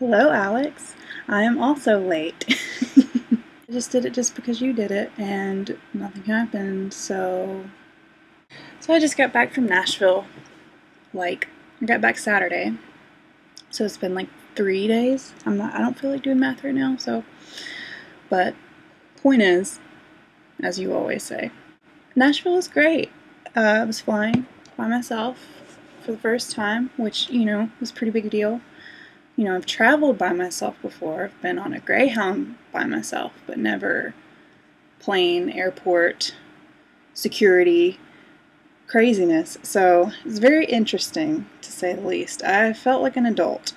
Hello, Alex. I am also late. I just did it just because you did it, and nothing happened, so... So I just got back from Nashville, like, I got back Saturday, so it's been like three days. I'm not, I don't feel like doing math right now, so... But, point is, as you always say, Nashville is great. Uh, I was flying by myself for the first time, which, you know, was pretty big deal you know, I've traveled by myself before. I've been on a Greyhound by myself, but never plane, airport, security, craziness. So it's very interesting to say the least. I felt like an adult.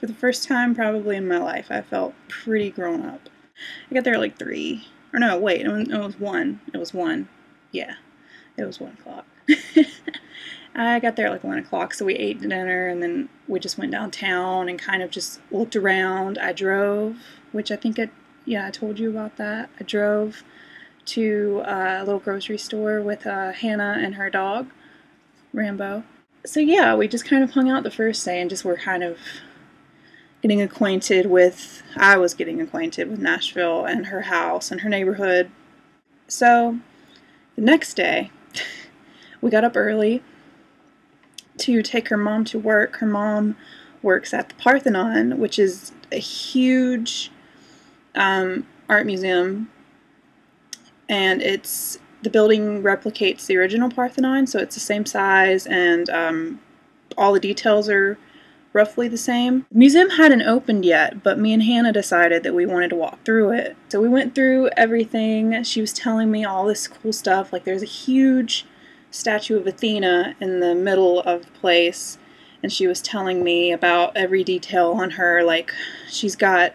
For the first time probably in my life, I felt pretty grown up. I got there at like three. Or no, wait, it was one. It was one. Yeah, it was one o'clock. I got there at like 1 o'clock, so we ate dinner and then we just went downtown and kind of just looked around. I drove, which I think, it, yeah, I told you about that. I drove to uh, a little grocery store with uh, Hannah and her dog, Rambo. So yeah, we just kind of hung out the first day and just were kind of getting acquainted with, I was getting acquainted with Nashville and her house and her neighborhood. So the next day, we got up early to take her mom to work. Her mom works at the Parthenon, which is a huge um, art museum, and it's the building replicates the original Parthenon, so it's the same size, and um, all the details are roughly the same. The museum hadn't opened yet, but me and Hannah decided that we wanted to walk through it. So we went through everything. She was telling me all this cool stuff. Like there's a huge statue of Athena in the middle of place and she was telling me about every detail on her like she's got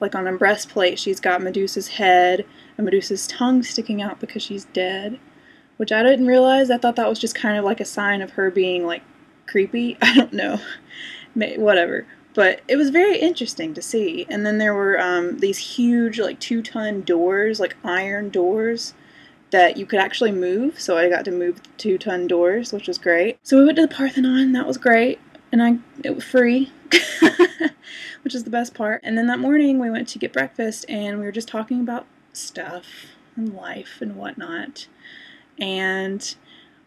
like on a breastplate she's got Medusa's head and Medusa's tongue sticking out because she's dead which I didn't realize. I thought that was just kind of like a sign of her being like creepy. I don't know. Whatever. But it was very interesting to see. And then there were um, these huge like two ton doors like iron doors that you could actually move. So I got to move two ton doors, which was great. So we went to the Parthenon. That was great. And I it was free, which is the best part. And then that morning we went to get breakfast and we were just talking about stuff and life and whatnot. And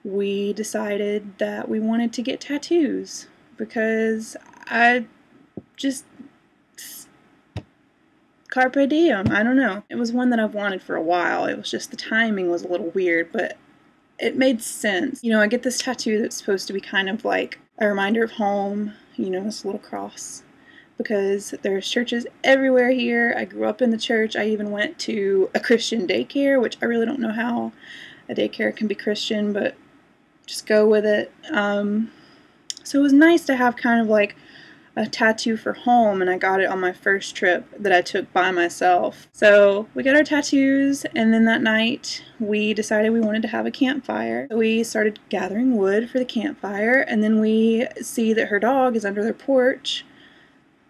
we decided that we wanted to get tattoos because I just carpe diem. I don't know. It was one that I've wanted for a while. It was just the timing was a little weird, but it made sense. You know, I get this tattoo that's supposed to be kind of like a reminder of home, you know, this little cross. Because there's churches everywhere here. I grew up in the church. I even went to a Christian daycare, which I really don't know how a daycare can be Christian, but just go with it. Um, so it was nice to have kind of like a tattoo for home and I got it on my first trip that I took by myself. So we got our tattoos and then that night we decided we wanted to have a campfire. So we started gathering wood for the campfire and then we see that her dog is under their porch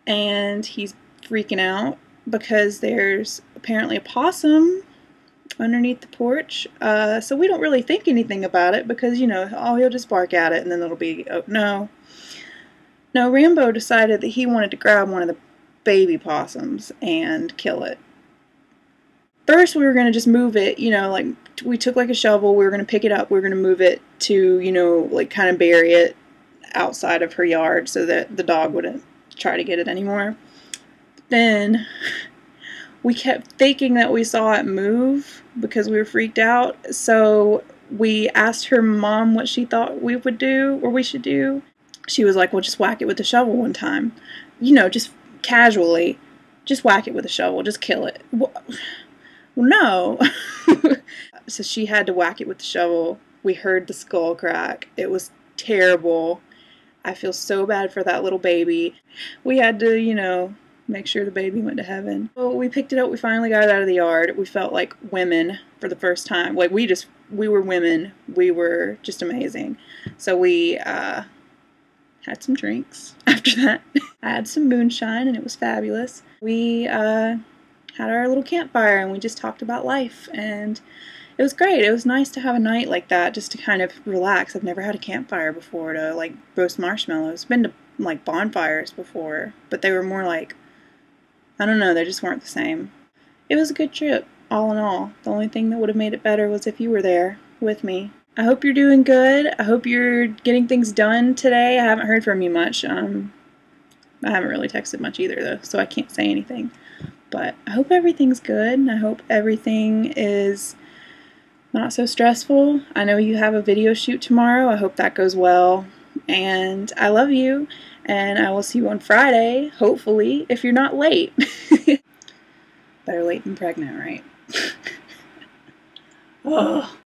and he's freaking out because there's apparently a possum underneath the porch. Uh, so we don't really think anything about it because, you know, oh, he'll just bark at it and then it'll be, oh, no, no, Rambo decided that he wanted to grab one of the baby possums and kill it. First, we were going to just move it, you know, like we took like a shovel, we were going to pick it up, we were going to move it to, you know, like kind of bury it outside of her yard so that the dog wouldn't try to get it anymore. Then we kept thinking that we saw it move because we were freaked out. So we asked her mom what she thought we would do or we should do she was like, well, just whack it with the shovel one time. You know, just casually, just whack it with a shovel, just kill it. Well, no. so she had to whack it with the shovel. We heard the skull crack. It was terrible. I feel so bad for that little baby. We had to, you know, make sure the baby went to heaven. So we picked it up. We finally got it out of the yard. We felt like women for the first time. Like we just, we were women. We were just amazing. So we, uh, had some drinks after that. I had some moonshine and it was fabulous. We uh, had our little campfire and we just talked about life and it was great. It was nice to have a night like that just to kind of relax. I've never had a campfire before to like roast marshmallows. Been to like bonfires before, but they were more like I don't know, they just weren't the same. It was a good trip, all in all. The only thing that would have made it better was if you were there with me. I hope you're doing good. I hope you're getting things done today. I haven't heard from you much. Um, I haven't really texted much either, though, so I can't say anything. But I hope everything's good. I hope everything is not so stressful. I know you have a video shoot tomorrow. I hope that goes well. And I love you. And I will see you on Friday, hopefully, if you're not late. Better late than pregnant, right? oh.